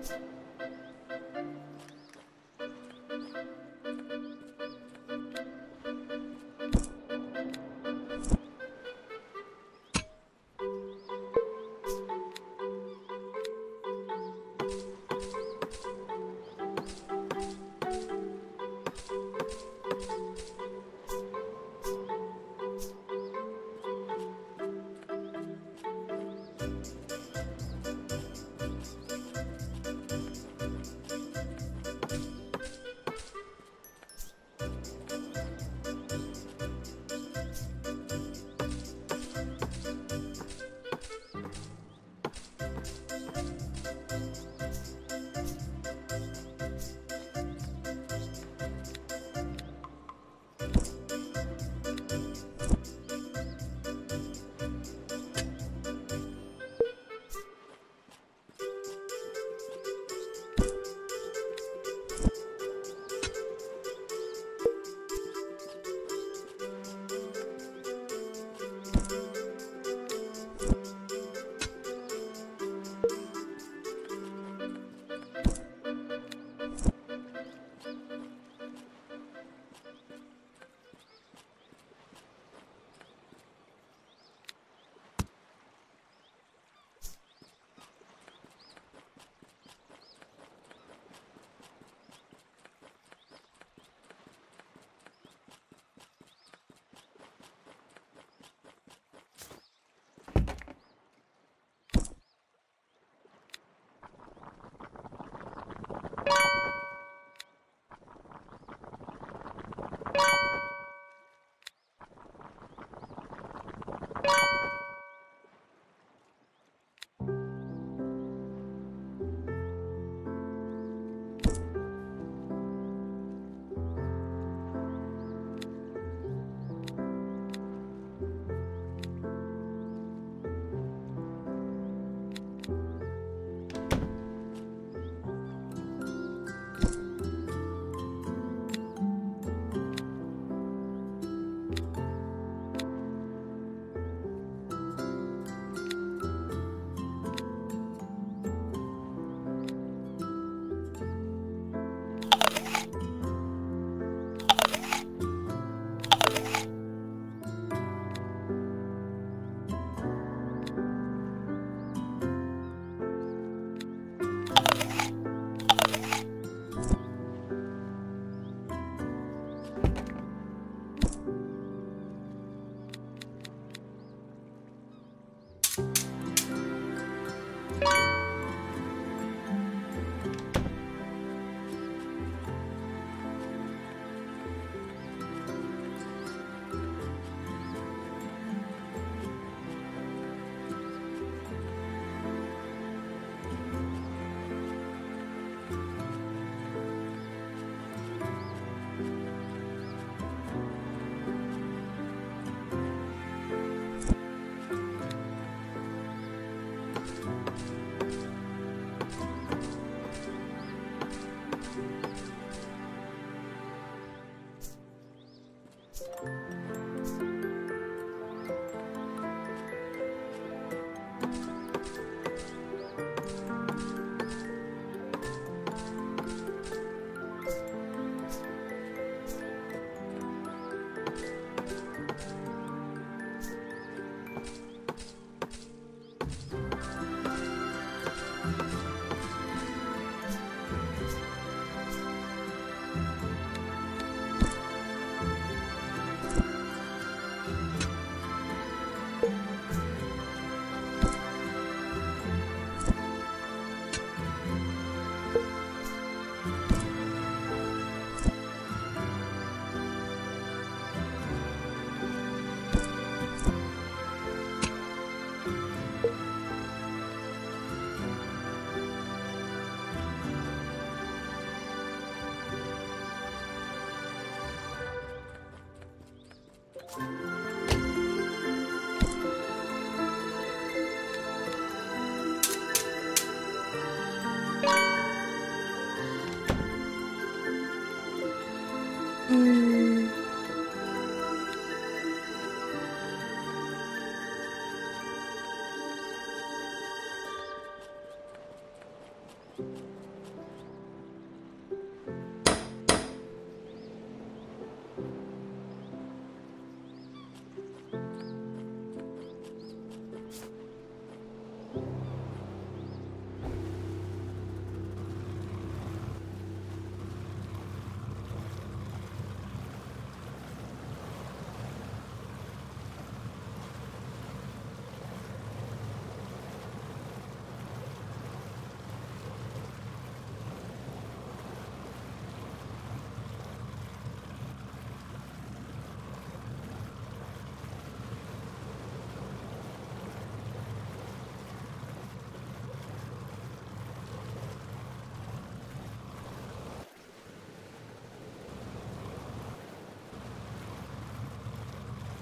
Thank you.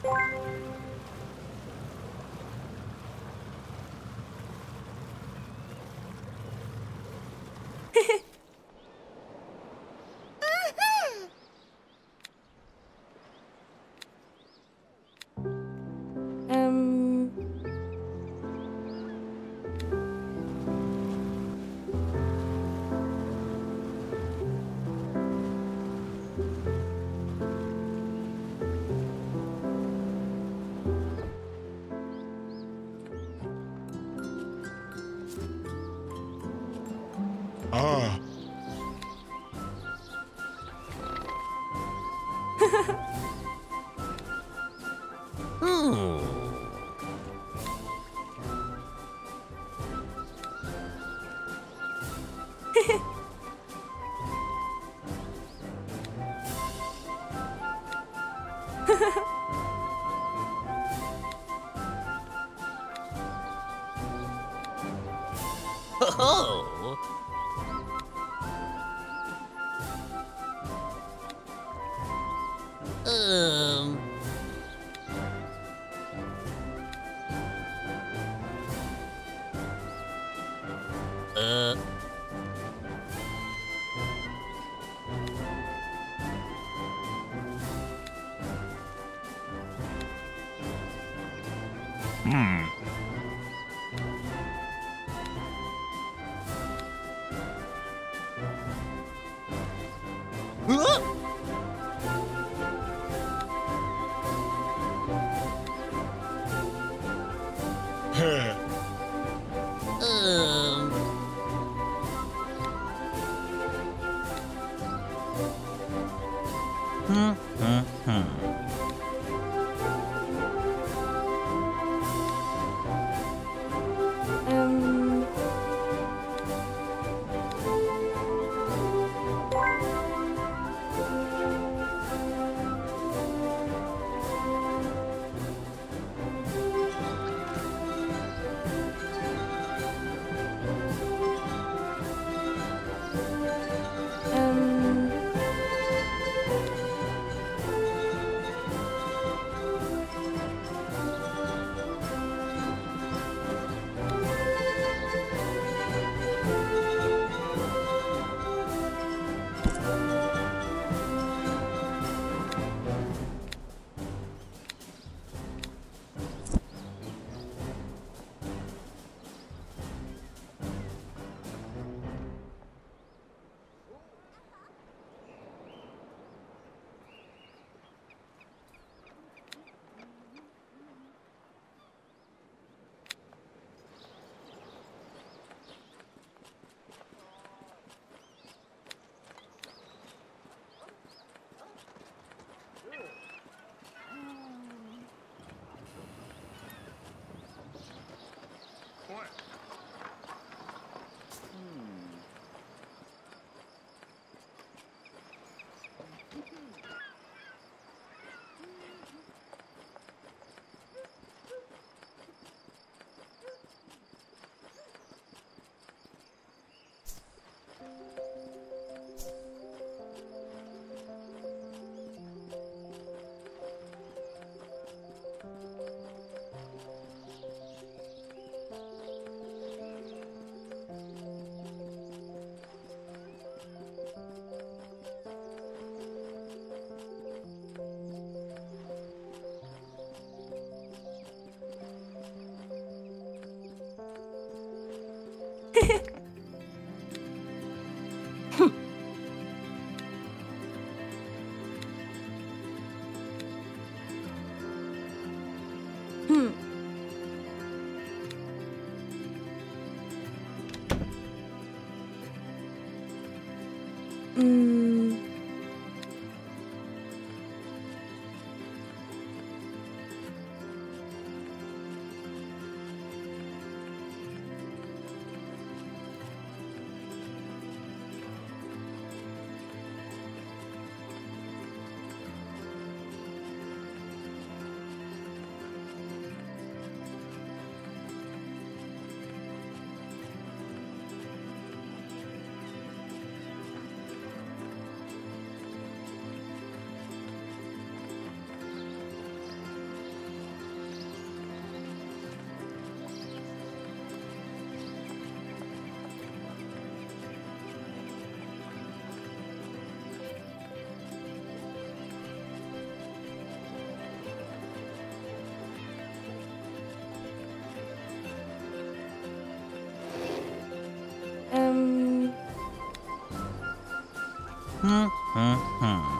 음... 음... Ah. Hmm, hmm, hmm.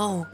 Oh.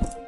Bye.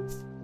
Ah.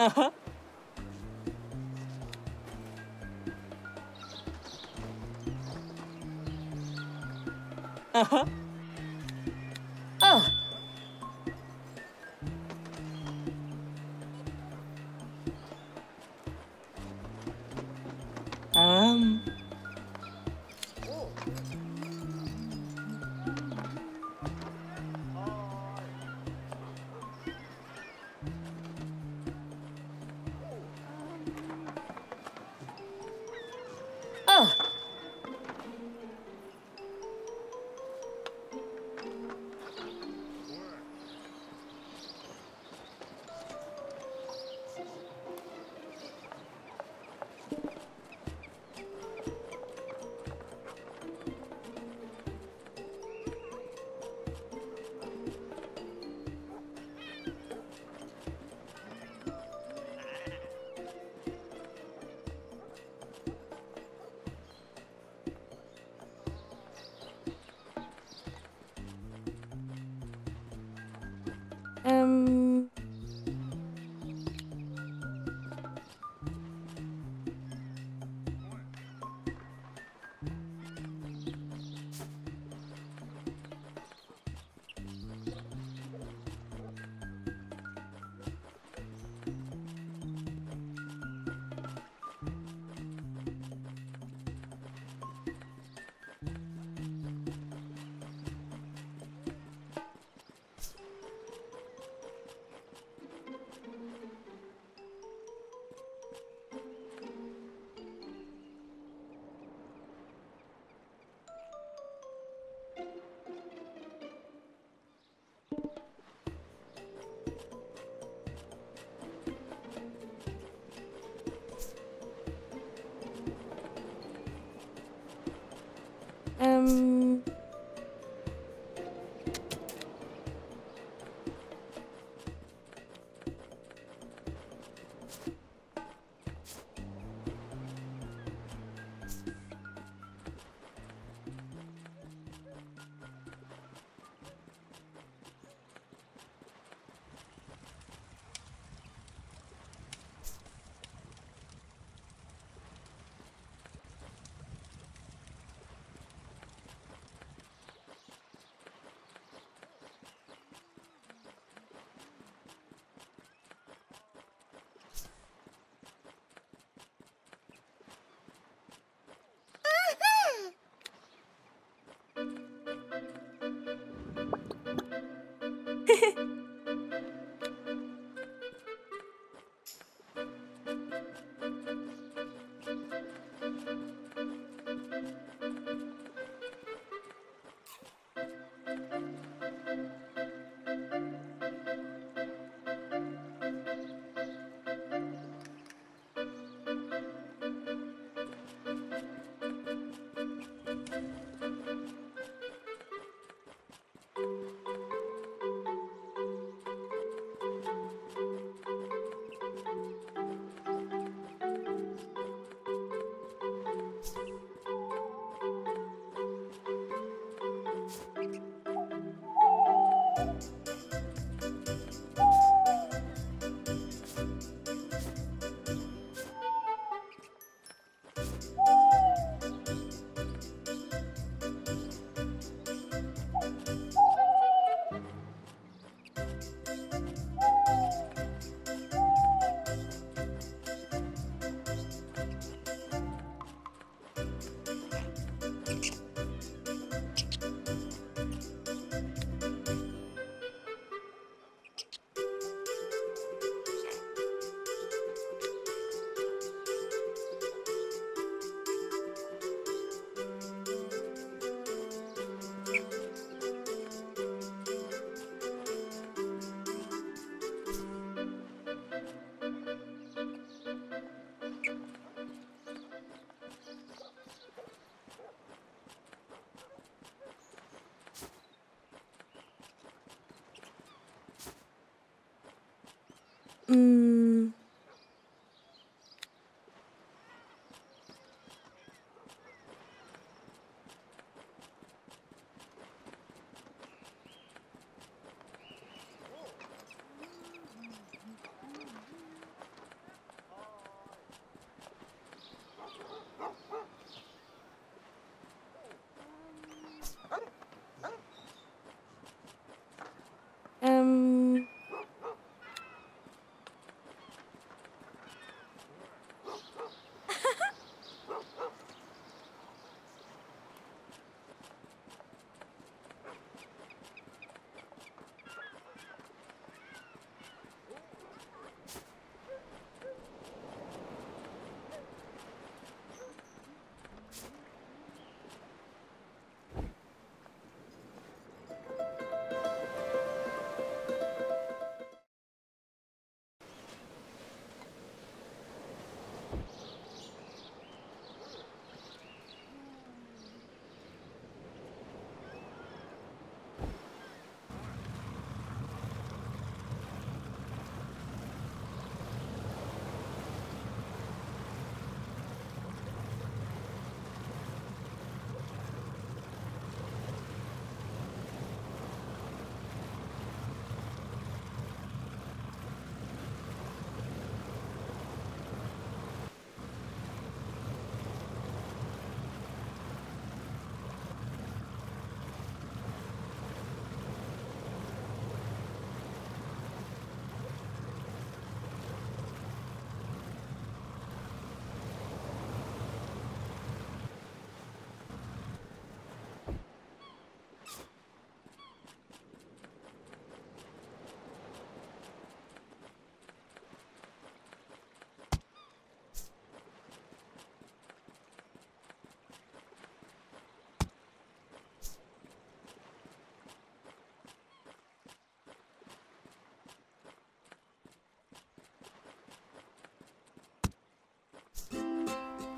Um. Mm,